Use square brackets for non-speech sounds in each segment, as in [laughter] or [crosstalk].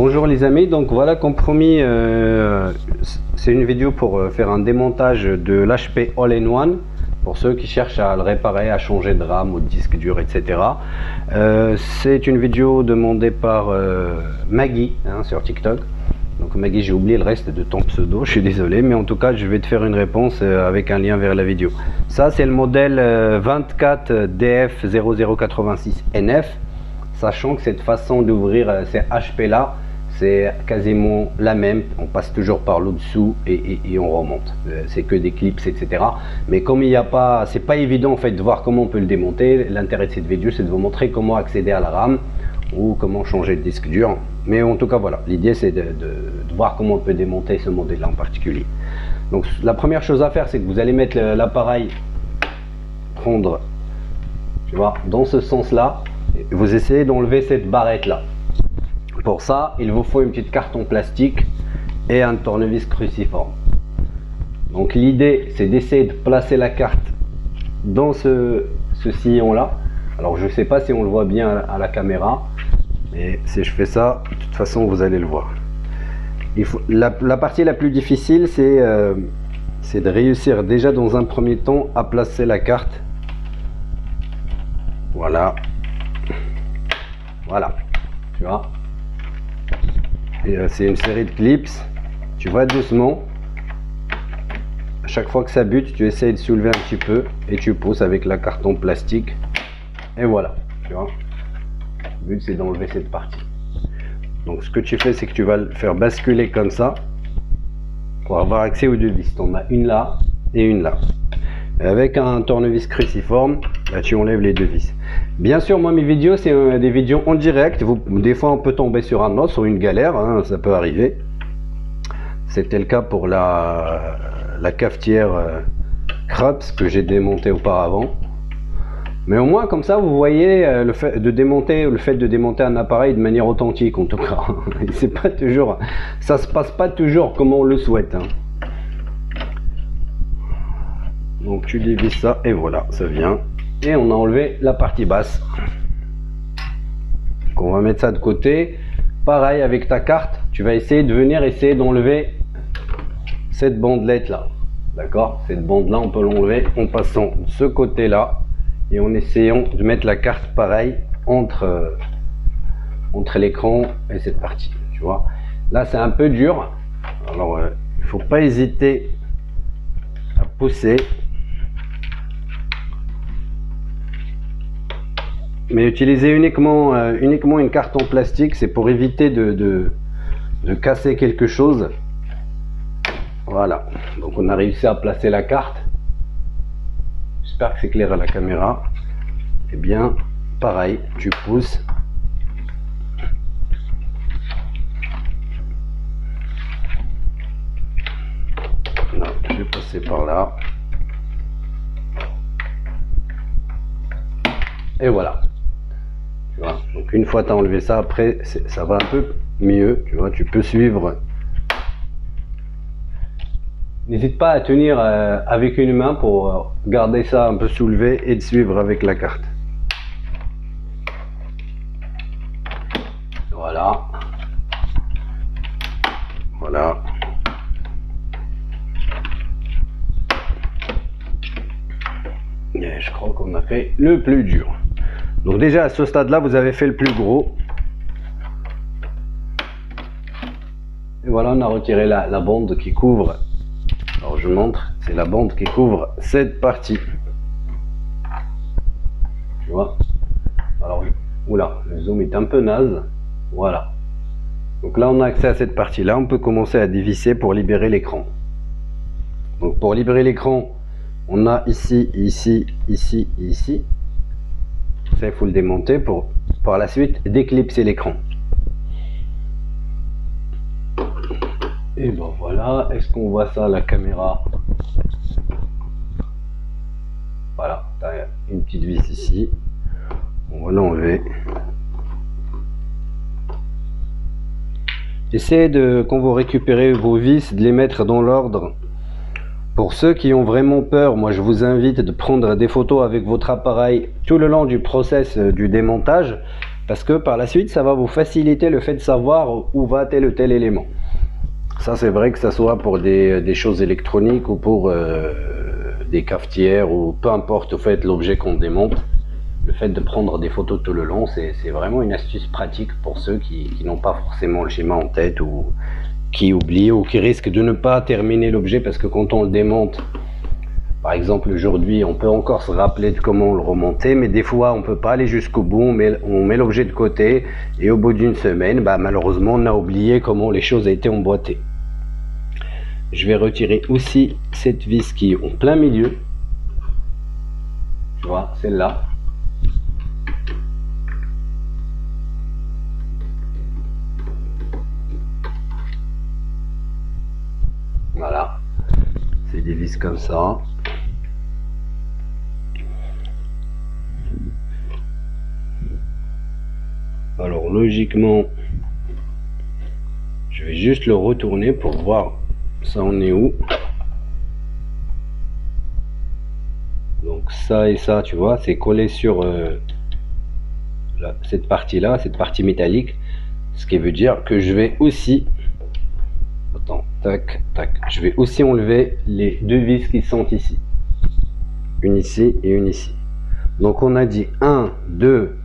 Bonjour les amis, donc voilà comme promis, euh, c'est une vidéo pour euh, faire un démontage de l'HP All-in-One pour ceux qui cherchent à le réparer, à changer de RAM ou de disque dur, etc. Euh, c'est une vidéo demandée par Maggie hein, sur TikTok. Donc Maggie, j'ai oublié le reste de ton pseudo, [laughs] je suis désolé, mais en tout cas, je vais te faire une réponse avec un lien vers la vidéo. Ça, c'est le modèle 24DF0086NF sachant que cette façon d'ouvrir ces HP là c'est quasiment la même, on passe toujours par l'au-dessous et, on remonte. Euh, c'est que des clips, etc. Mais comme il n'y a pas, c'est pas évident en fait de voir comment on peut le démonter. L'intérêt de cette vidéo, c'est de vous montrer comment accéder à la RAM ou comment changer le disque dur. Mais en tout cas, voilà, l'idée c'est de, voir comment on peut démonter ce modèle-là en particulier. Donc la première chose à faire, c'est que vous allez mettre l'appareil, prendre, tu vois, dans ce sens-là, vous essayez d'enlever cette barrette là. Pour ça, il vous faut une petite carton plastique et un tournevis cruciforme. Donc l'idée, c'est d'essayer de placer la carte dans ce, sillon là. Alors je ne sais pas si on le voit bien à la caméra, mais si je fais ça, de toute façon vous allez le voir. Il faut, la, partie la plus difficile, euh, c'est de réussir déjà dans un premier temps à placer la carte. Voilà, voilà, tu vois? Euh, c'est une série de clips. Tu vas doucement. À chaque fois que ça bute, tu essayes de soulever un petit peu et tu pousses avec la carton plastique. Et voilà, tu vois. Le but c'est d'enlever cette partie. Donc ce que tu fais, c'est que tu vas le faire basculer comme ça pour avoir accès aux deux vis. En as une là et une là. Avec un tournevis cruciforme, là tu enlèves les deux vis. Bien sûr, moi mes vidéos, c'est euh, des vidéos en direct. Vous, des fois, on peut tomber sur un os, sur une galère, hein, ça peut arriver. C'était le cas pour la, la cafetière euh, que j'ai démonté auparavant. Mais au moins, comme ça, vous voyez euh, le fait de démonter, le fait de démonter un appareil de manière authentique, en tout cas. [laughs] c'est pas toujours, ça se passe pas toujours comme on le souhaite. Hein. Donc tu divises ça et voilà, ça vient. Et on a enlevé la partie basse. Donc on va mettre ça de côté. Pareil avec ta carte, tu vas essayer de venir essayer d'enlever cette bandelette là. D'accord? Cette bande là, on peut l'enlever en passant de ce côté là et en essayant de mettre la carte pareil entre, entre l'écran et cette partie. Tu vois? Là, c'est un peu dur. Alors, euh, il faut pas hésiter à pousser Mais utiliser uniquement, euh, uniquement une carte en plastique, c'est pour éviter de, casser quelque chose. Voilà, donc on a réussi à placer la carte. J'espère que c'est clair à la caméra. Eh bien, pareil, tu pousses. je vais passer par là. Et voilà donc une fois tu as enlevé ça, après ça va un peu mieux, tu vois, tu peux suivre. N'hésite pas à tenir euh, avec une main pour euh, garder ça un peu soulevé et de suivre avec la carte. Voilà. Voilà. Et je crois qu'on a fait le plus dur. Donc déjà à ce stade-là, vous avez fait le plus gros. Et voilà, on a retiré la, bande qui couvre. Alors je montre, c'est la bande qui couvre cette partie. Tu vois Alors, oula, le zoom est un peu naze. Voilà. Donc là, on a accès à cette partie-là. On peut commencer à dévisser pour libérer l'écran. Donc pour libérer l'écran, on a ici, ici, ici, ici il faut le démonter pour par la suite d'éclipser l'écran. Et ben voilà, est-ce qu'on voit ça la caméra? Voilà, une petite vis ici. On va l'enlever. Essayez de, quand vous récupérez vos vis, de les mettre dans l'ordre pour ceux qui ont vraiment peur, moi je vous invite de prendre des photos avec votre appareil tout le long du process euh, du démontage Parce que par la suite, ça va vous faciliter le fait de savoir où va tel ou tel élément. Ça, c'est vrai que ça soit pour des, choses électroniques ou pour euh, des cafetières ou peu importe au fait l'objet qu'on démonte. Le fait de prendre des photos tout le long, c'est vraiment une astuce pratique pour ceux qui, qui n'ont pas forcément le schéma en tête ou qui oublient ou qui risquent de ne pas terminer l'objet parce que quand on le démonte, par exemple, aujourd'hui, on peut encore se rappeler de comment le remonter, mais des fois, on peut pas aller jusqu'au bout. On met, on met l'objet de côté et au bout d'une semaine, bah, malheureusement, on a oublié comment les choses été emboîtées. Je vais retirer aussi cette vis qui est en plein milieu. Tu vois, celle-là. Voilà. C'est des vis comme ça. Alors logiquement, je vais juste le retourner pour voir ça en est où. Donc ça et ça, tu vois, c'est collé sur euh, cette partie-là, cette partie métallique. Ce qui veut dire que je vais aussi... Tac, tac. Je vais aussi enlever les deux vis qui sont ici. Une ici et une ici. Donc on a dit 1, 2,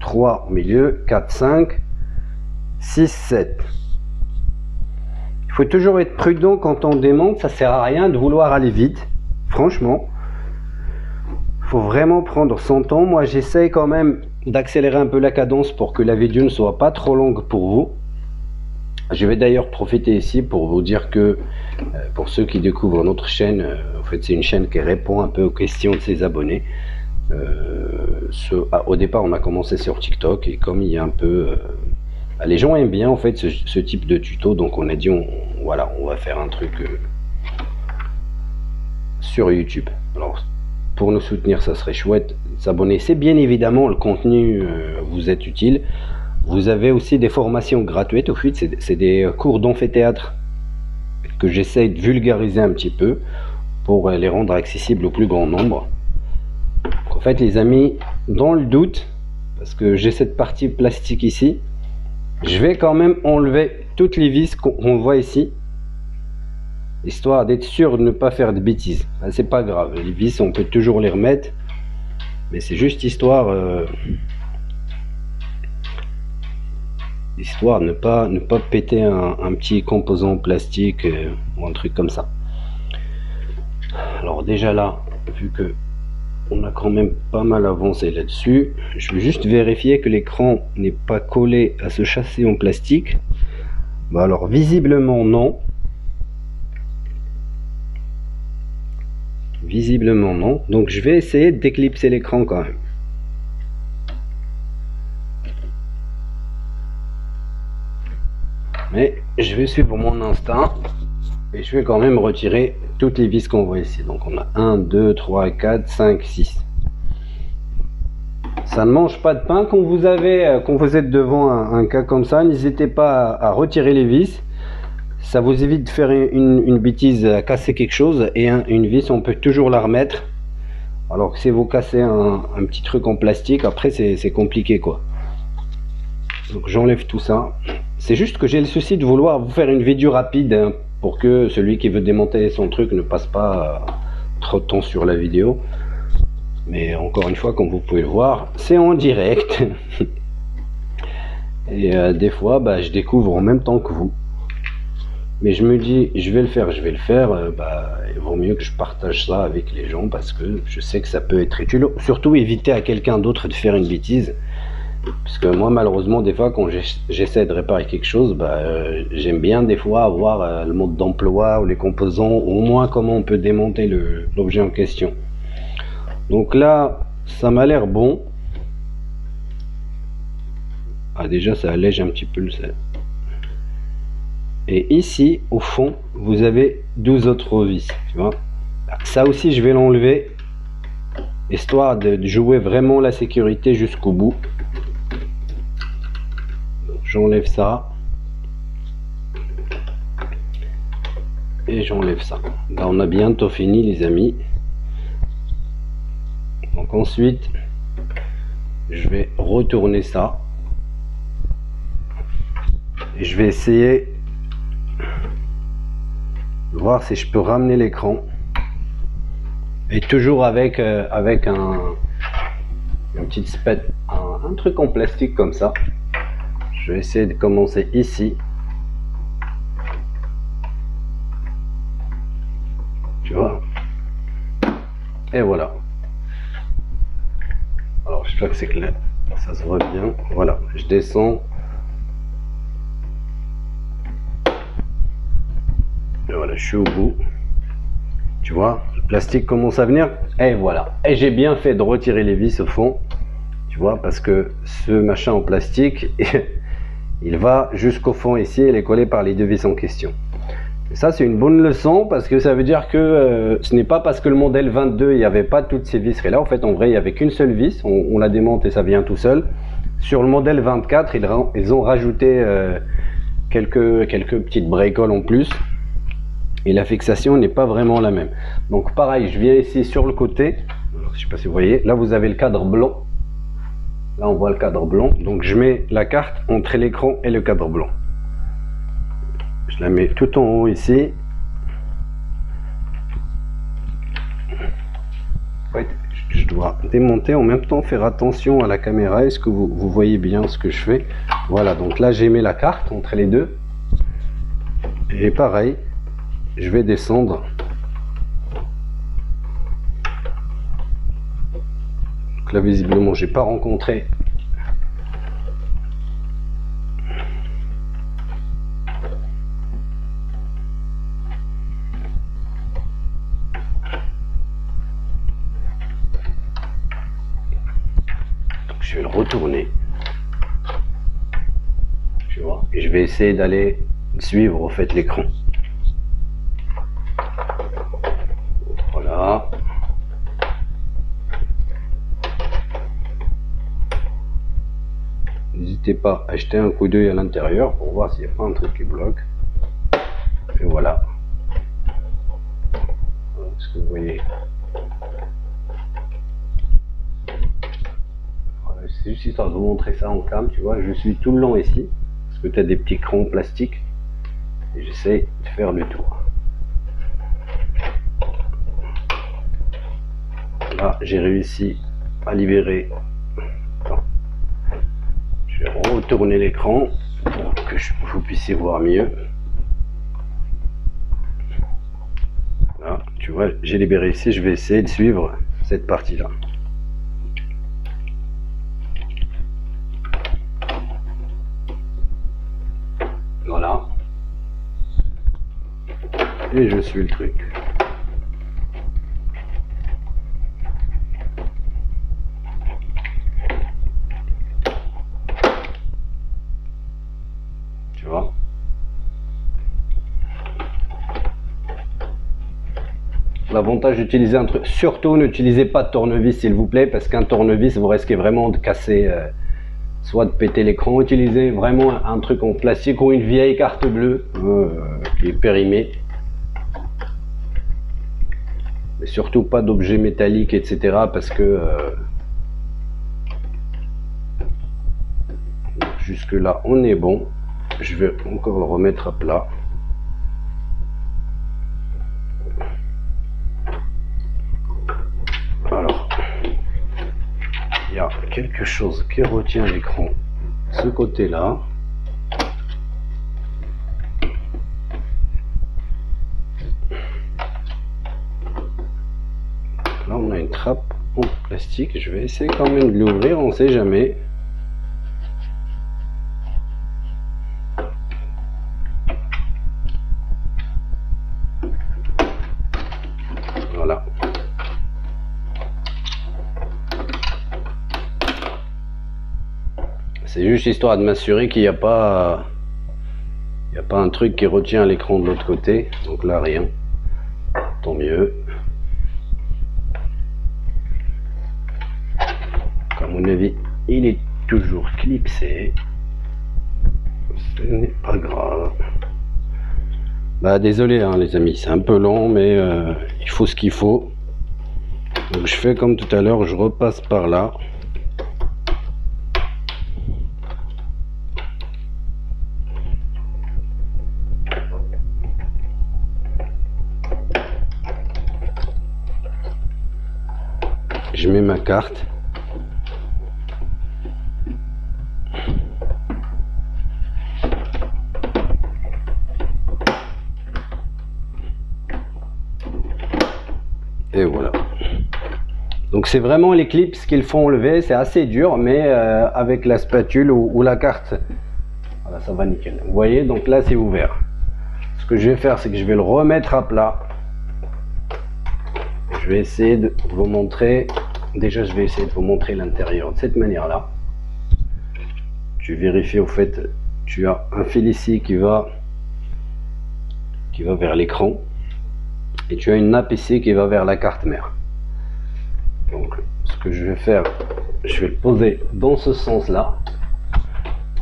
3 au milieu, 4, 5, 6, 7. Il faut toujours être prudent quand on démonte, ça sert à rien de vouloir aller vite, franchement. Il faut vraiment prendre son temps. Moi, j'essaie quand même d'accélérer un peu la cadence pour que la vidéo ne soit pas trop longue pour vous. Je vais d'ailleurs profiter ici pour vous dire que euh, pour ceux qui découvrent notre chaîne, euh, en fait c'est une chaîne qui répond un peu aux questions de ses abonnés. Euh, ah, au départ, on a commencé sur TikTok et comme il y a un peu, euh, ah, les gens aiment bien en fait ce, type de tuto, donc on a dit, on, voilà, on va faire un truc sur YouTube. Alors, pour nous soutenir, ça serait chouette s'abonner. C'est bien évidemment le contenu vous est utile. Vous avez aussi des formations gratuites. Au fait, c'est des cours théâtre que j'essaye de vulgariser un petit peu pour les rendre accessibles au plus grand nombre en fait les amis dans le doute parce que j'ai cette partie plastique ici je vais quand même enlever toutes les vis qu'on voit ici histoire d'être sûr de ne pas faire de bêtises c'est pas grave les vis on peut toujours les remettre mais c'est juste histoire euh, histoire ne pas ne pas péter un, petit composant plastique euh, ou un truc comme ça alors déjà là vu que on a quand même pas mal avancé là-dessus. Je veux juste vérifier que l'écran n'est pas collé à ce châssis en plastique. Bah alors visiblement non. Visiblement non. Donc je vais essayer d'éclipser l'écran quand même. Je vais suivre mon instinct et je vais quand même retirer toutes les vis qu'on voit ici. Donc on a 1, 2, 3, 4, 5, 6. Ça ne mange pas de pain. Quand vous avez, euh, vous êtes devant un, cas comme ça, n'hésitez pas à, retirer les vis. Ça vous évite de faire une, bêtise, à casser quelque chose. Et une vis, on peut toujours la remettre. Alors que si vous cassez un, petit truc en plastique, après c'est compliqué quoi. Donc j'enlève tout ça. C'est juste que j'ai le souci de vouloir vous faire une vidéo rapide hein, pour que celui qui veut démonter son truc ne passe pas trop de temps sur la vidéo. Mais encore une fois, comme vous pouvez le voir, c'est en direct. [laughs] Et euh, des fois, bah, je découvre en même temps que vous. Mais je me dis, je vais le faire, je vais le faire. Euh, bah, il vaut mieux que je partage ça avec les gens parce que je sais que ça peut être utile. Surtout éviter à quelqu'un d'autre de faire une bêtise. Parce que moi, malheureusement, des fois, quand j'essaie de réparer quelque chose, bah, euh, j'aime bien des fois avoir euh, le mode d'emploi ou les composants, ou au moins comment on peut démonter l'objet en question. Donc là, ça m'a l'air bon. Ah, déjà, ça allège un petit peu le sel. Et ici, au fond, vous avez 12 autres vis. Tu vois ça aussi, je vais l'enlever, histoire de jouer vraiment la sécurité jusqu'au bout j'enlève ça et j'enlève ça là on a bientôt fini les amis donc ensuite je vais retourner ça Et je vais essayer de voir si je peux ramener l'écran. Et toujours avec, euh, avec un, une petite un, un truc en plastique comme ça. Je vais essayer de commencer ici. Tu vois Et voilà. Alors j'espère que c'est clair. Ça se voit bien. Voilà. Je descends. Et voilà, je suis au bout. Tu vois, le plastique commence à venir. Et voilà. Et j'ai bien fait de retirer les vis au fond. Tu vois, parce que ce machin en plastique, [laughs] il va jusqu'au fond ici et est collé par les deux vis en question. Et ça, c'est une bonne leçon parce que ça veut dire que euh, ce n'est pas parce que le modèle 22, il n'y avait pas toutes ces vis là. En fait, en vrai, il n'y avait qu'une seule vis. On, la démonte et ça vient tout seul. Sur le modèle 24, ils, ont rajouté euh, quelques, petites bricoles en plus et la fixation n'est pas vraiment la même. Donc pareil, je viens ici sur le côté, je sais pas si vous voyez, là vous avez le cadre blanc, là on voit le cadre blanc, donc je mets la carte entre l'écran et le cadre blanc. Je la mets tout en haut ici. je dois démonter en même temps faire attention à la caméra. Est-ce que vous, voyez bien ce que je fais? Voilà donc là j'ai mis la carte entre les deux. Et pareil je vais descendre là visiblement j'ai pas rencontré. Je vais le retourner. Tu vois. Et je vais essayer d'aller suivre au fait l'écran Pas à un coup d'œil à l'intérieur pour voir s'il n'y a pas un truc qui bloque. Et voilà. ce que vous voyez C'est juste histoire de vous montrer ça en cam, tu vois. Je suis tout le long ici, parce que tu as des petits crans plastiques. Et j'essaie de faire le tour. Là, j'ai réussi à libérer retourner l'écran pour que vous puissiez voir mieux. Là, tu vois, j'ai libéré ici, je vais essayer de suivre cette partie-là. Voilà. Et je suis le truc. L'avantage d'utiliser un truc, surtout n'utilisez pas de tournevis s'il vous plaît, parce qu'un tournevis, vous risquez vraiment de casser, euh, soit de péter l'écran. Utilisez vraiment un truc en plastique ou une vieille carte bleue euh, qui est périmée. Mais surtout pas d'objets métalliques, etc. Parce que euh, jusque là, on est bon. Je vais encore le remettre à plat. Quelque chose qui retient l'écran. Ce côté là là on a une trappe en plastique. Je vais essayer quand même de l'ouvrir on sait jamais histoire de m'assurer qu'il n'y a pas il a pas un truc qui retient l'écran de l'autre côté. Donc là, rien. Tant mieux. À mon avis, il est toujours clipsé. Ce n'est pas grave. Bah désolé hein, les amis, c'est un peu long, mais euh, il faut ce qu'il faut. Donc je fais comme tout à l'heure, je repasse par là. Ma carte. Et voilà. Donc c'est vraiment les clips qu'ils font enlever, c'est assez dur, mais euh, avec la spatule ou, la carte, ça va nickel. Vous voyez, donc là c'est ouvert. Ce que je vais faire, c'est que je vais le remettre à plat. Je vais essayer de vous montrer, déjà je vais essayer de vous montrer l'intérieur de cette manière-là. Tu vérifies au fait, tu as un fil ici qui va, qui va vers l'écran et tu as une nappe ici qui va vers la carte mère. Donc ce que je vais faire, je vais le poser dans ce sens-là.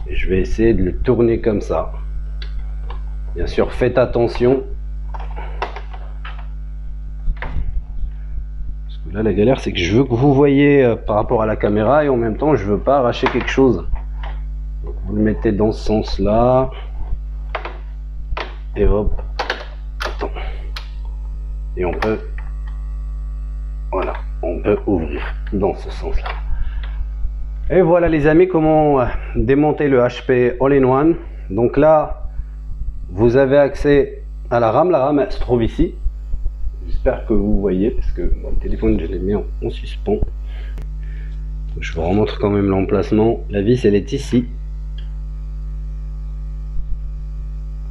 Je vais essayer de le tourner comme ça. Bien sûr, faites attention. Parce que là, la galère, c'est que je veux que vous voyez euh, par rapport à la caméra et en même temps, je veux pas arracher quelque chose. vous le mettez dans ce sens-là. Et hop. Et on peut... Voilà, on peut ouvrir dans ce sens-là. Et voilà les amis, comment euh, démonter le HP All-in-One. Donc là, vous avez accès à la RAM. La RAM se trouve ici. J'espère que vous voyez parce que mon téléphone je l'ai mis en, suspens. Je vous remontre quand même l'emplacement. La vis elle est ici.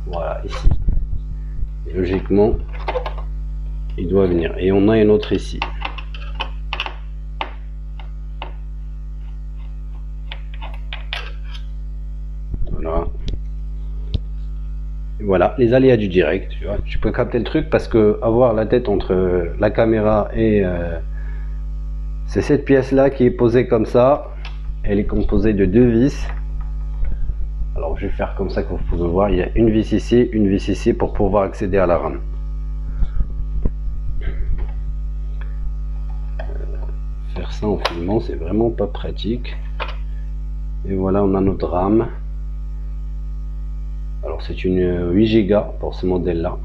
Voilà, ici. Et logiquement, il doit venir. Et on a une autre ici. Voilà, les aléas du direct. Tu, peux capter le truc parce que avoir la tête entre la caméra et euh, c'est cette pièce là qui est posée comme ça. Elle est composée de deux vis. Alors je vais faire comme ça que vous pouvez voir. Il y a une vis ici, une vis ici pour pouvoir accéder à la RAM. Euh, faire ça en filmant, c'est vraiment pas pratique. Et voilà, on a notre RAM. C'est une 8 Go pour ce modèle là.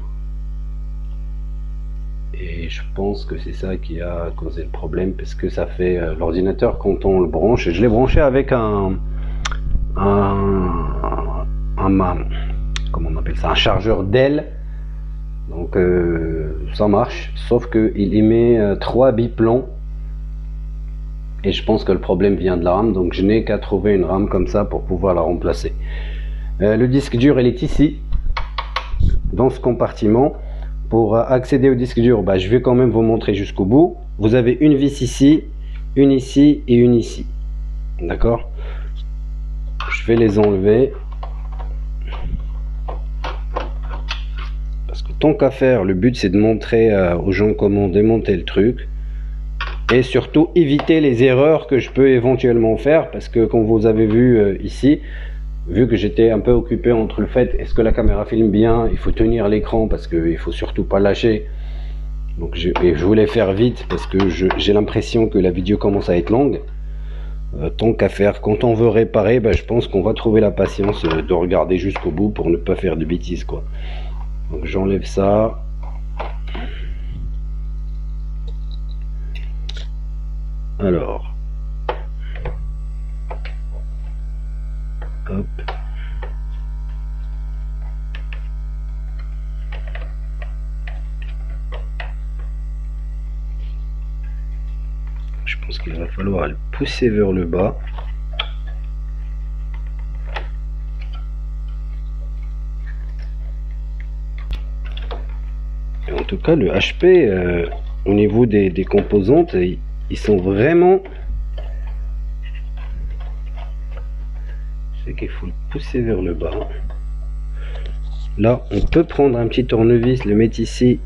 Et je pense que c'est ça qui a causé le problème parce que ça fait euh, l'ordinateur quand on le branche. Je l'ai branché avec un, un, comment on appelle ça, un chargeur Dell. Donc euh, ça marche, sauf qu'il émet euh, trois biplans et je pense que le problème vient de la RAM donc je n'ai qu'à trouver une RAM comme ça pour pouvoir la remplacer euh, le disque dur, il est ici, dans ce compartiment. Pour accéder au disque dur, bah, je vais quand même vous montrer jusqu'au bout. Vous avez une vis ici, une ici et une ici. D'accord? Je vais les enlever. Parce que tant qu'à faire, le but c'est de montrer euh, aux gens comment démonter le truc. Et surtout éviter les erreurs que je peux éventuellement faire. Parce que comme vous avez vu euh, ici, vu que j'étais un peu occupé entre le fait est-ce que la caméra filme bien, il faut tenir l'écran parce qu'il faut surtout pas lâcher. Donc je, et je voulais faire vite parce que j'ai l'impression que la vidéo commence à être longue. Euh, tant qu'à faire, quand on veut réparer, ben, je pense qu'on va trouver la patience euh, de regarder jusqu'au bout pour ne pas faire de bêtises quoi. Donc j'enlève ça. Alors, Je pense qu'il va falloir le pousser vers le bas. en tout cas, le HP, euh, au niveau des, des composantes, ils sont vraiment qu'il faut le pousser vers le bas. Là, on peut prendre un petit tournevis, le mettre ici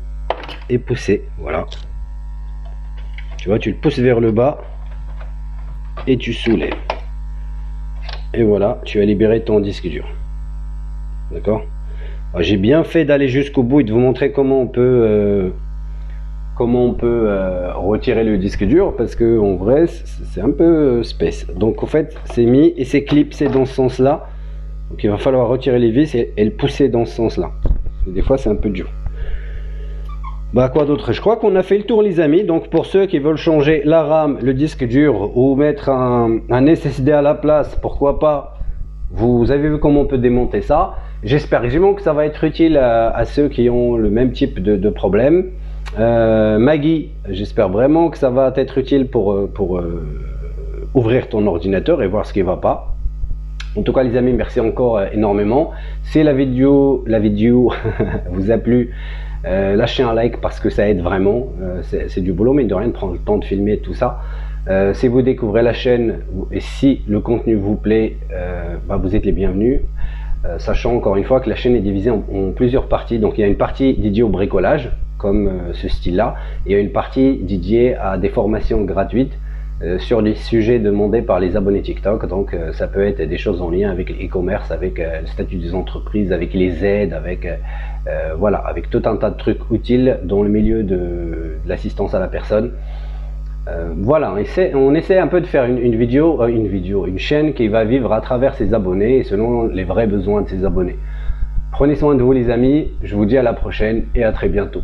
et pousser. Voilà. Tu vois, tu le pousses vers le bas et tu soulèves. Et voilà, tu as libéré ton disque dur. D'accord? J'ai bien fait d'aller jusqu'au bout et de vous montrer comment on peut euh, on peut euh, retirer le disque dur parce que en vrai c'est un peu euh, space donc en fait c'est mis et c'est clipsé dans ce sens là donc il va falloir retirer les vis et, le pousser dans ce sens là des fois c'est un peu dur Bah quoi d'autre? Je crois qu'on a fait le tour les amis. Donc pour ceux qui veulent changer la RAM, le disque dur ou mettre un, SSD à la place, pourquoi pas? Vous avez vu comment on peut démonter ça. J'espère vraiment que ça va être utile à, ceux qui ont le même type de, problème. Euh, Maggie, j'espère vraiment que ça va être utile pour, euh, euh, ouvrir ton ordinateur et voir ce qui ne va pas. En tout cas les amis, merci encore énormément. Si la vidéo, la vidéo [laughs] vous a plu, lâchez un like parce que ça aide vraiment. C'est du boulot, mais de rien de prendre le temps de filmer tout ça. Si vous découvrez la chaîne et si le contenu vous plaît, bah, vous êtes les bienvenus. sachant encore une fois que la chaîne est divisée en, plusieurs parties. Donc il y a une partie dédiée au bricolage, comme ce style-là. Et une partie dédiée à des formations gratuites sur des sujets demandés par les abonnés TikTok. Donc ça peut être des choses en lien avec l'e-commerce, avec le statut des entreprises, avec les aides, avec euh, voilà, avec tout un tas de trucs utiles dans le milieu de, l'assistance à la personne. Euh, voilà, on essaie, on essaie, un peu de faire une, vidéo, euh, une vidéo, une chaîne qui va vivre à travers ses abonnés et selon les vrais besoins de ses abonnés. Prenez soin de vous les amis, je vous dis à la prochaine et à très bientôt.